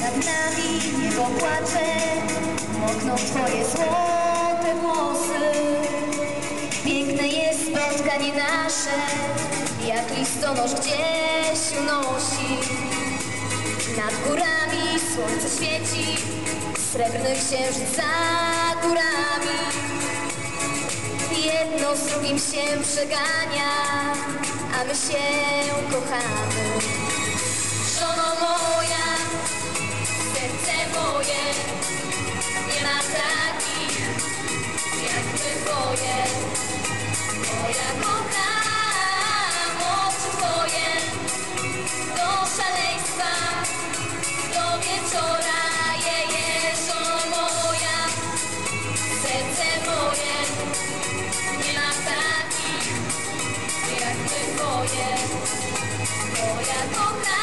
Nad nami niebo płacze, mokną twoje złote włosy. Piękne jest spotkanie nasze, jak listonosz gdzieś unosi. Nad górami słońce świeci, srebrny księżyc za górami. Jedno z drugim się przegania, a my się kochamy. My twoje. Moja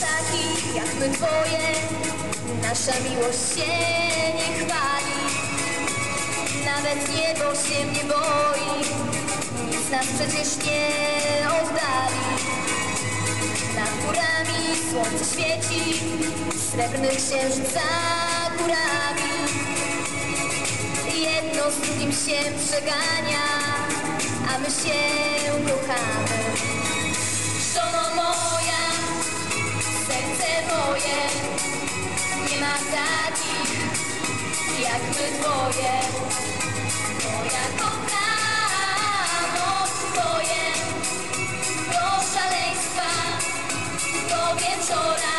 takich jak my twoje, nasza miłość się nie chwali. Nawet niebo się nie boi, nic nas przecież nie oddali. Nad górami słońce świeci, srebrny księżyc za górami. Jedno z drugim się przegania, a my się kochamy. takich jak my dwoje Moja kochano twoje. Do szaleństwa do wieczora.